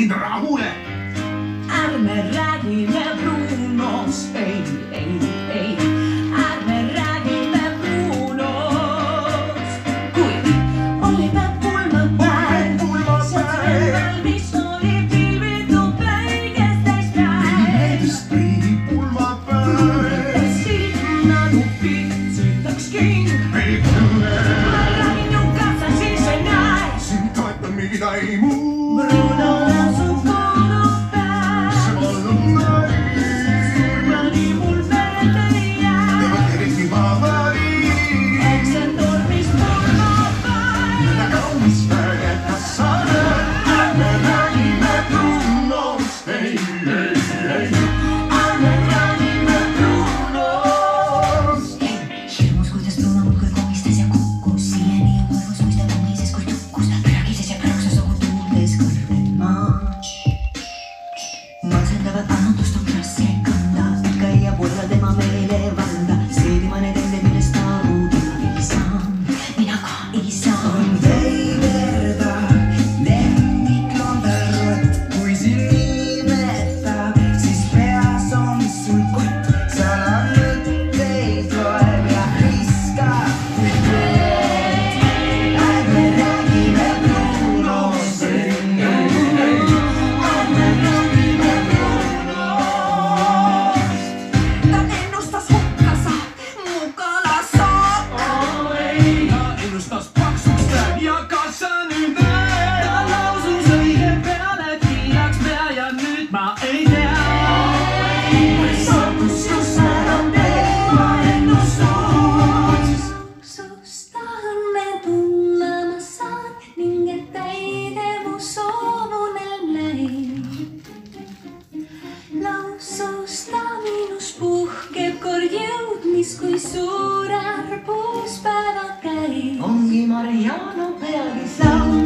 sind rahule. ärme räägime Brunost, ei, ei, ei, ärme räägime Brunost. kui olime pulmapäev, valmis oli pilvitud päikestest päevast. pulmapäev, sinna nuppi sõidaks king. ma räägin ju kaasa, siis sa näed. sind toetab mida ei muu. 我现在把它弄到。siis, kui suur äärmuspäevad käib, ongi Mariano pealis laul.